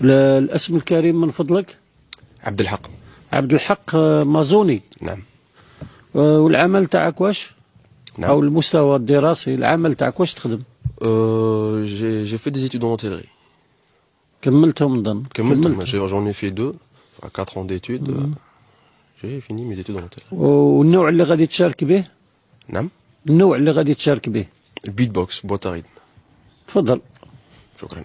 ال- الاسم الكريم من فضلك؟ عبد الحق عبد الحق مازوني. نعم. آه، والعمل تاعك واش؟ نعم. أو المستوى الدراسي العمل تاعك واش تخدم؟ fait des études en hôtellerie. كملتهم نظن كملت ai fait deux, enfin, quatre ans d'études. euh, J'ai fini mes études en hôtellerie. والنوع اللي غادي تشارك به؟ نعم. النوع اللي غادي تشارك به. البيت بوكس بوطة ريتم تفضل. شكرا.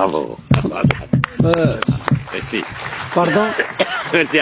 Bravo. Merci. Pardon Merci,